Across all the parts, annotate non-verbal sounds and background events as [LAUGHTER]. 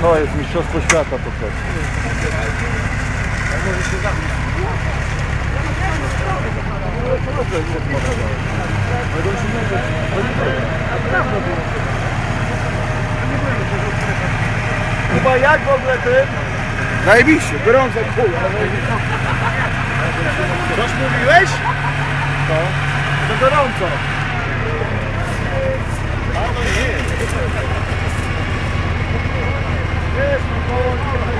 To jest mistrzostwo świata to coś. Chyba jak w ogóle ty? Zajebiście, gorąco chuj. Coś mówiłeś? To? To gorąco. Jest, no Yes,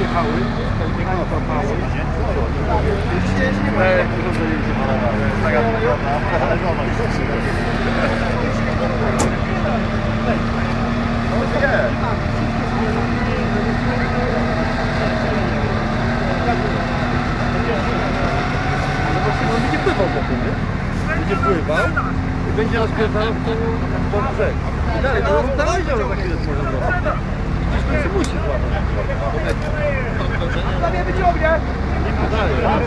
Zapały. On będzie pływał potem, nie? Będzie pływał i będzie rozpierdalał w tą brzeg. I dalej, bo on dalej działa za chwilę może zrobić. Gdzieś to się musi złapać. Sobie wyciągnie! Nie ma dalej. Czekaj, czekaj, wyjdzie. Potem nie kolejka. A dobrze, no to robi robotę, żeby wiesz, się nie zawieźć. Piątka na stronę, Wyskoczysz Oczywiście.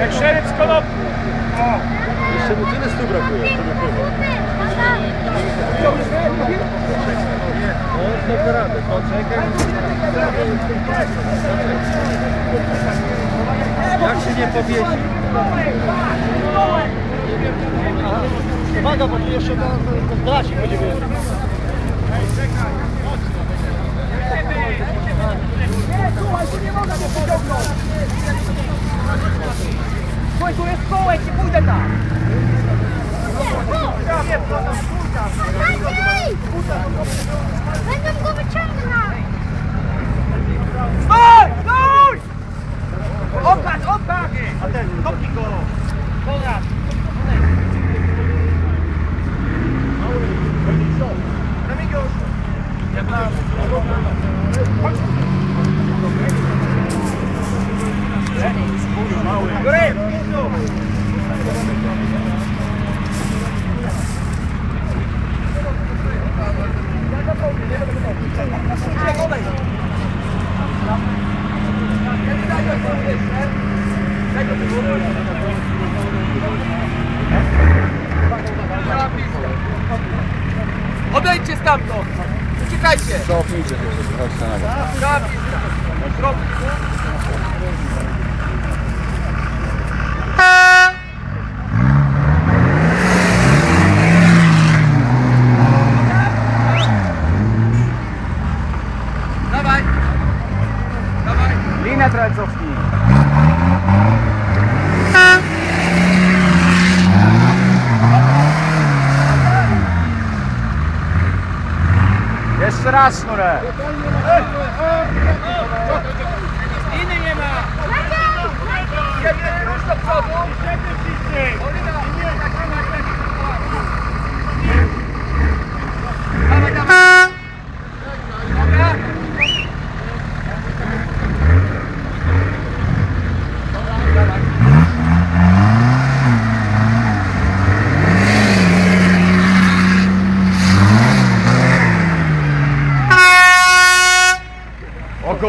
Jak szereg z konopi. Jeszcze mu tyle stu brakuje, żeby pływał. No, to radę, poczekaj. Jak się nie powiesi? Uwaga, bo tu jeszcze ten dracik będzie wyjechał. Nie, Cofnijcie się, chodźcie na bok. Dawaj! Dawaj! Linę trochę cofnij. Jeszcze raz sznurę. Liny nie ma! Jeden rusz do przodu! Dawaj,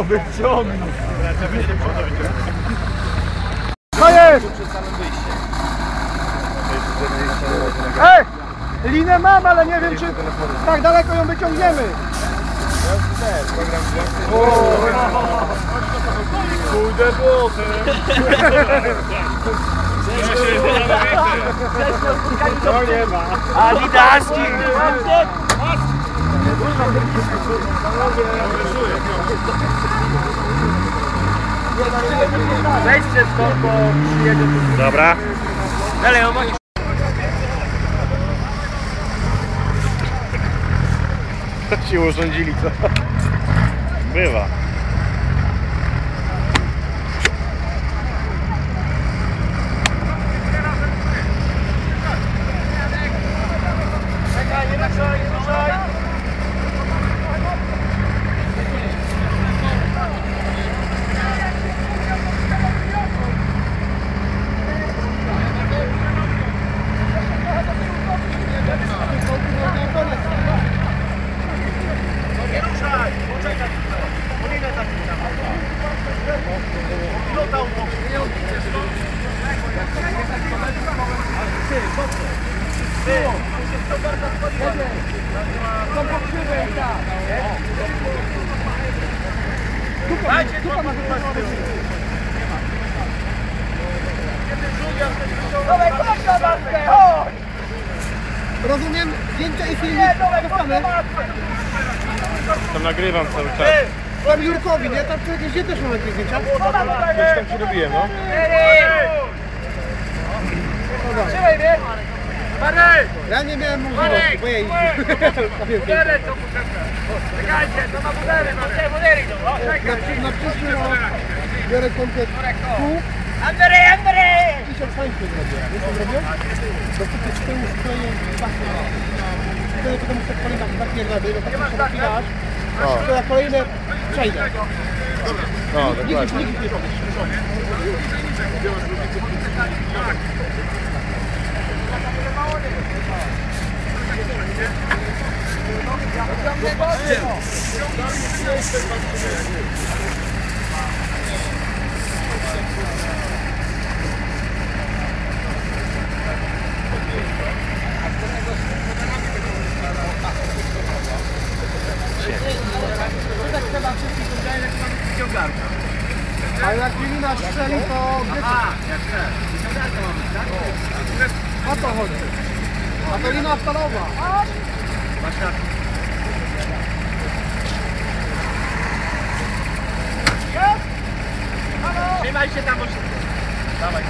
Oko wyciągnij. Co jest? Ej! Linę mam, ale nie wiem czy tak daleko ją wyciągniemy. Kurde boty. To nie ma. Adidaski! Wejdźcie stąd, bo przyjedzie tu. Dobra. Dalej, o moim [LAUGHS] Tak się urządzili, co? Bywa. Czekaj, nie Dajcie tu Dawaj, chodź na maskę, chodź! Rozumiem, zdjęcia i filmy Nie, maskę! Tam nagrywam cały czas. Tam Jurkowi, nie? Tam przecież gdzie też mamy jakieś zdjęcia? Jest! Tam ci robiłem, no. Trzymaj mnie! Marek! Ja nie miałem możliwości, bo ja jeździłem. Buderę [LAUGHS] to Czekajcie, to ma budery, no te budery idą, Na, czekaj! przy- na przyszły rok biorę komplet tu Andrzej, Andrzej! i się fańkę zrobię. Wiesz co zrobię? Dopóki z tyłu skleję pachę. Wtedy potem muszę kolejna zapierdamy, bo tak się napinasz. To ja kolejne przejdę. No, Nikt, nikt nie powiesz. A jak lina strzeli, to wiecie, o to chodzi. A to lina stalowa. Trzymaj się tam, bo. Dawaj.